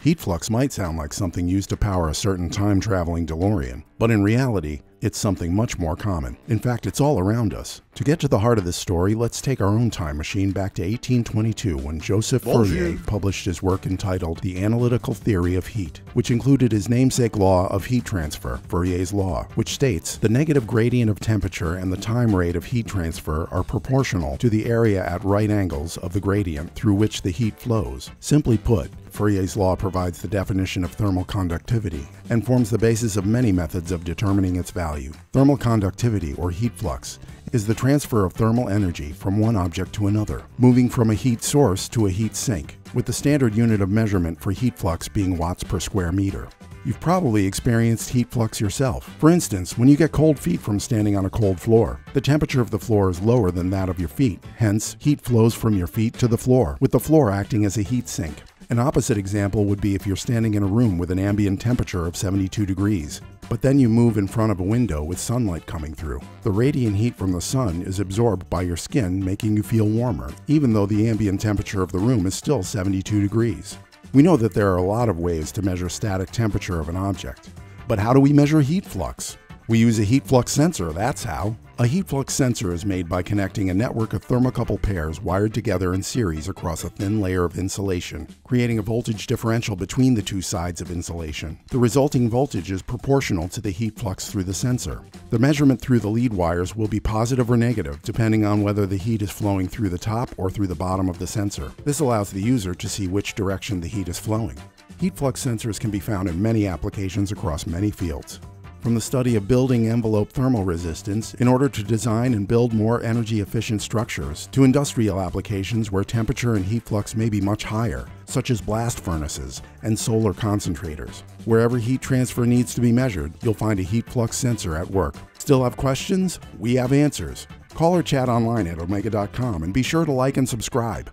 Heat flux might sound like something used to power a certain time traveling DeLorean, but in reality, it's something much more common. In fact, it's all around us. To get to the heart of this story, let's take our own time machine back to 1822 when Joseph Fourier published his work entitled The Analytical Theory of Heat, which included his namesake law of heat transfer, Fourier's law, which states the negative gradient of temperature and the time rate of heat transfer are proportional to the area at right angles of the gradient through which the heat flows. Simply put, Fourier's law provides the definition of thermal conductivity and forms the basis of many methods of determining its value. Thermal conductivity, or heat flux, is the transfer of thermal energy from one object to another, moving from a heat source to a heat sink, with the standard unit of measurement for heat flux being watts per square meter. You've probably experienced heat flux yourself. For instance, when you get cold feet from standing on a cold floor, the temperature of the floor is lower than that of your feet. Hence, heat flows from your feet to the floor, with the floor acting as a heat sink. An opposite example would be if you're standing in a room with an ambient temperature of 72 degrees, but then you move in front of a window with sunlight coming through. The radiant heat from the sun is absorbed by your skin, making you feel warmer, even though the ambient temperature of the room is still 72 degrees. We know that there are a lot of ways to measure static temperature of an object. But how do we measure heat flux? We use a heat flux sensor, that's how. A heat flux sensor is made by connecting a network of thermocouple pairs wired together in series across a thin layer of insulation, creating a voltage differential between the two sides of insulation. The resulting voltage is proportional to the heat flux through the sensor. The measurement through the lead wires will be positive or negative depending on whether the heat is flowing through the top or through the bottom of the sensor. This allows the user to see which direction the heat is flowing. Heat flux sensors can be found in many applications across many fields from the study of building envelope thermal resistance in order to design and build more energy efficient structures, to industrial applications where temperature and heat flux may be much higher, such as blast furnaces and solar concentrators. Wherever heat transfer needs to be measured, you'll find a heat flux sensor at work. Still have questions? We have answers. Call or chat online at omega.com and be sure to like and subscribe.